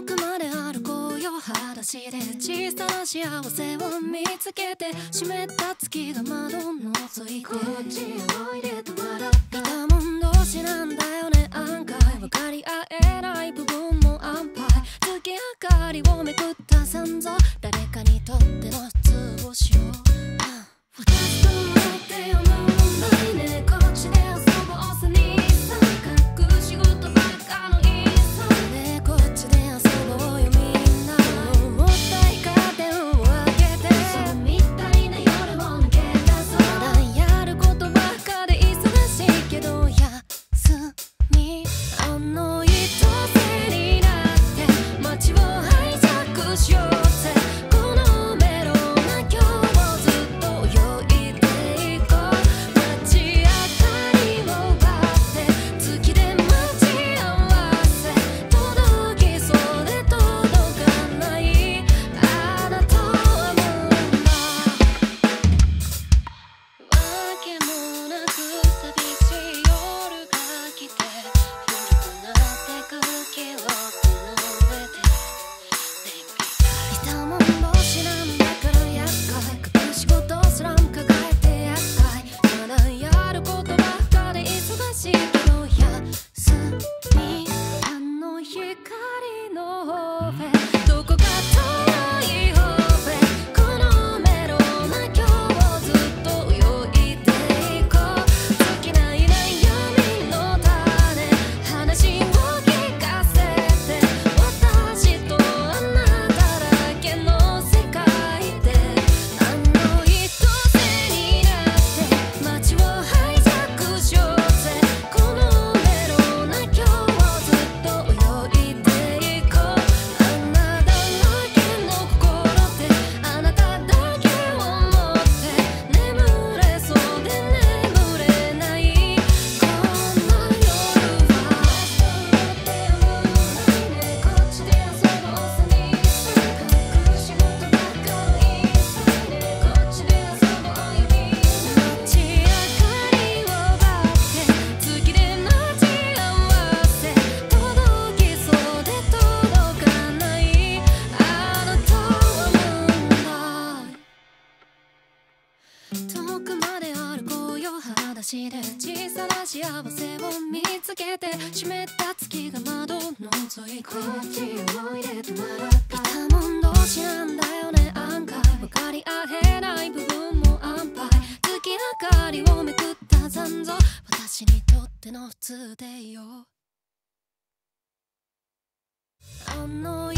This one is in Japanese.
遠くまで歩こうよ。裸足で小さな幸せを見つけて湿った月が窓を覗いて。こっちおいでと笑ったいたもん同士なんだよね。案外分かり合えない部分も安牌月明かりをめくった残像誰かにとってしで小さな幸せを見つけて湿った月が窓を覗いてこっちおいでとまらったモン同士なんだよね案外分かり合えない部分も安牌月明かりをめくった残像私にとっての普通でよ。あの